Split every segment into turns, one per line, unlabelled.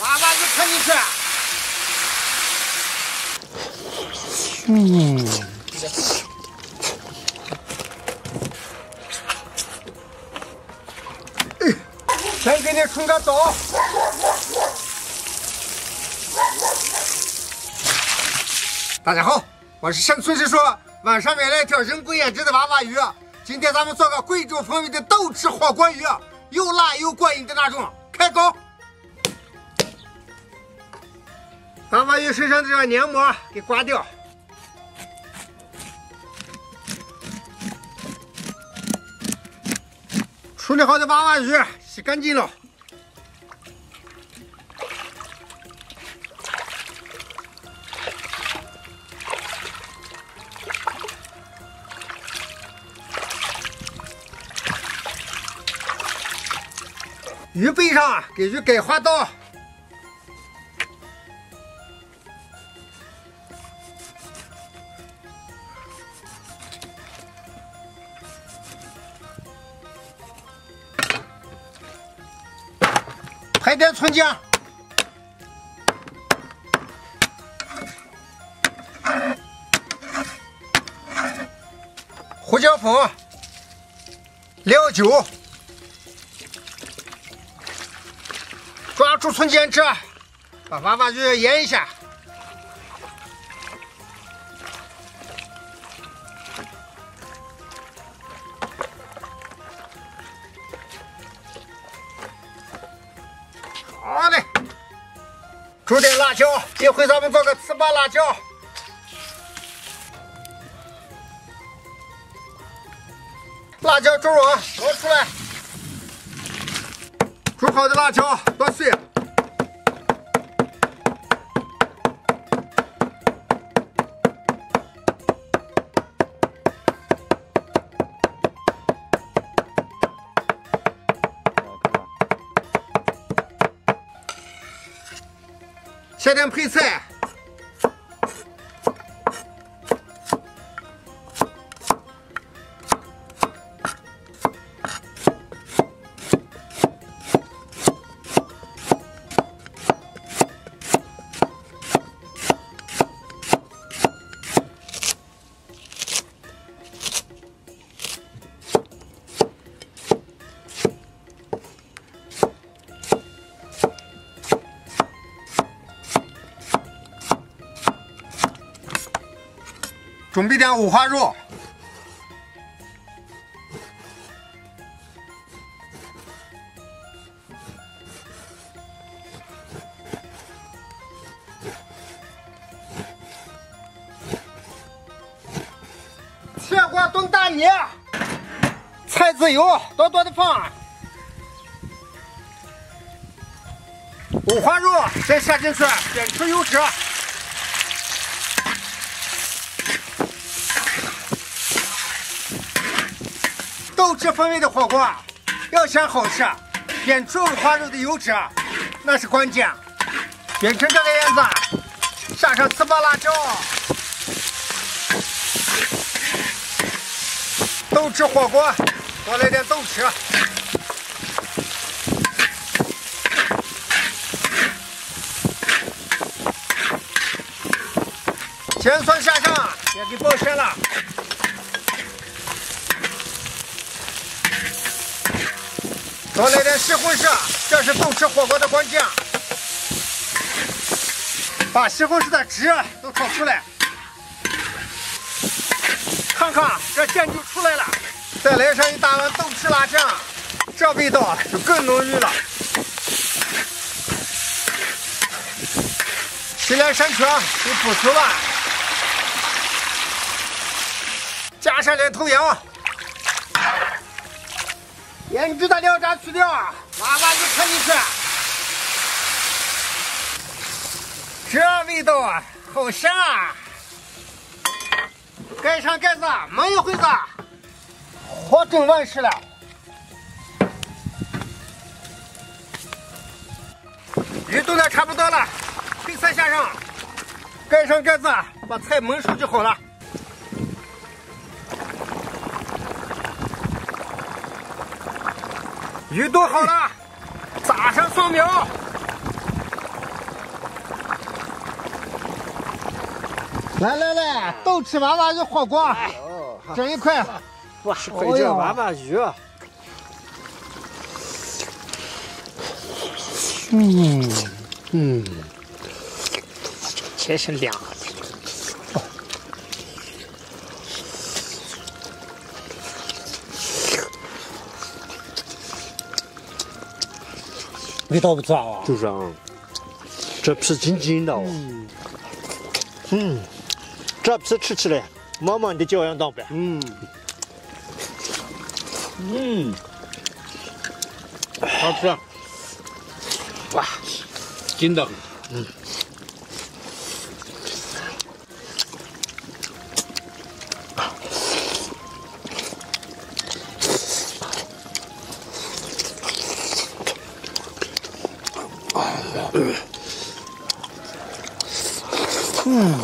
娃娃鱼看进去。
嗯，
先给你冲个澡。大家好，我是山村师叔，晚上买了一条人工养殖的娃娃鱼。今天咱们做个贵州风味的豆豉火锅鱼，又辣又过瘾的那种。开搞！娃娃鱼身上的这个黏膜给刮掉。处理好的娃娃鱼洗干净了。鱼背上给鱼改花刀，拍点葱姜，胡椒粉，料酒。抓住葱姜汁，把娃娃鱼腌一下。煮点辣椒，一会咱们做个糍粑辣椒。辣椒煮软，捞出来。煮好的辣椒剁碎，切点配菜。准备点五花肉，铁锅炖大米，菜籽油多多的放，五花肉再下进去煸出油脂。豆豉风味的火锅要想好吃，煸出五花肉的油脂那是关键。煸成这个样子，下上糍粑辣椒，豆豉火锅多来点豆豉，咸酸下上也给爆鲜了。多来点西红柿，这是豆豉火锅的关键。把西红柿的汁都炒出来，看看这酱就出来了。再来上一大碗豆豉辣酱，这味道就更浓郁了。西凉山泉给补足了，加上点头羊。腌制的料渣去掉，娃娃鱼看进去，这味道啊，好香啊！盖上盖子，焖一会子，火整完事了。鱼炖的差不多了，配菜下上，盖上盖子，把菜焖熟就好了。鱼剁好了撒上蒜苗。来来来都吃娃娃鱼火锅整一块。
哇回去娃娃鱼
嗯。嗯。
确实凉。
味道不错啊。
就是啊，这皮筋筋的。嗯，这皮吃起来，满满的胶原蛋白。
嗯
嗯，
好吃。
哇，
筋道。嗯。
嗯，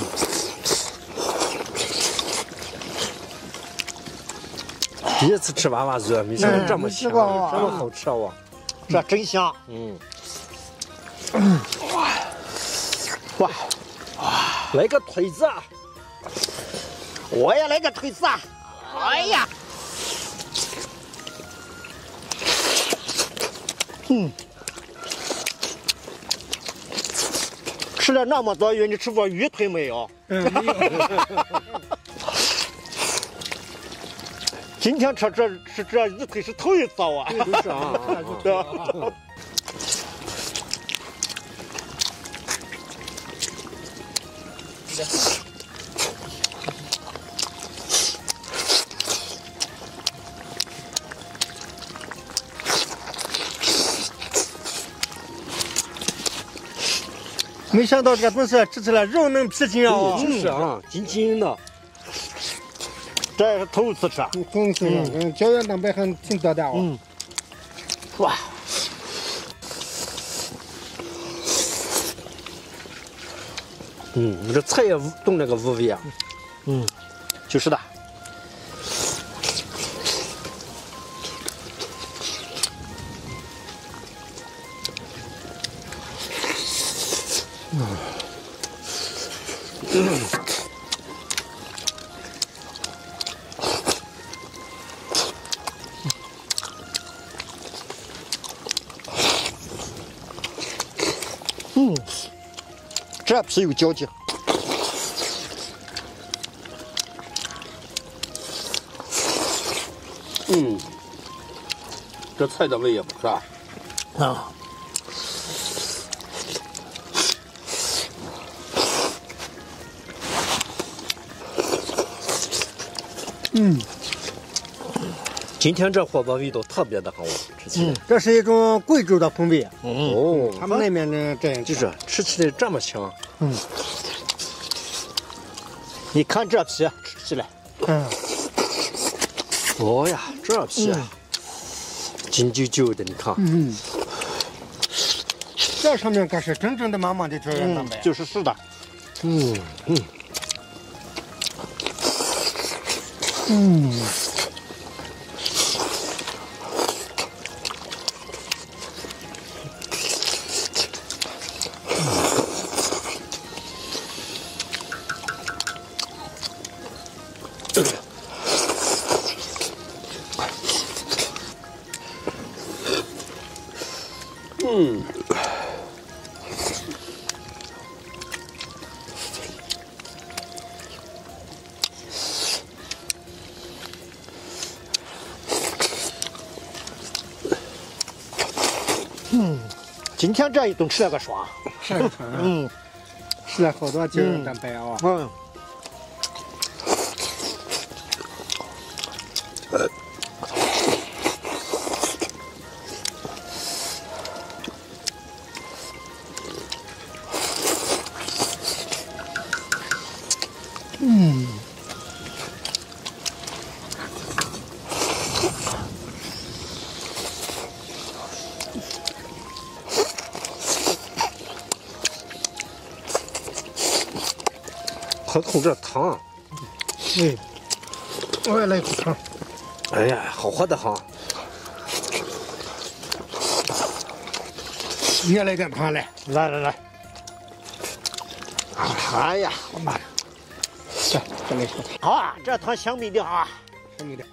第一次吃娃娃鱼，没想到这么香，这么好吃啊！这真香。嗯。哇哇哇！来个腿子，我也来个腿子。哎呀！嗯。吃了那么多鱼，你吃过鱼腿没有？嗯 今天吃这吃这鱼腿是头一次啊！是啊，
没想到这个东西吃起来肉嫩皮筋啊！
就是啊，筋筋的。这也是头一次吃，
头一次嗯，胶原蛋白还挺多的哦。嗯，哇，
嗯，你这菜也动那个无味啊。嗯，就是的。这皮有嚼劲。
嗯，这菜的味也不错啊。
嗯，今天这火锅味道特别的好，吃起来。
这是一种贵州的风味。哦，他们那边的这样
就是吃起来这么香。嗯，你看这皮吃起来。嗯。哦呀，这皮金啾啾的，你看。嗯。
这上面可是真正的满满的胶原蛋白。
就是是的。嗯嗯。嗯，嗯。嗯，今天这一顿吃了个爽，
嗯，吃了好多胶原蛋白啊。嗯。嗯。
喝口这汤，
嗯，我也来一口汤。
哎呀，好喝的很。
你也来点汤来，
来来来。哎呀，妈呀！
这这没错，
好啊，这汤香米的啊。
香米的。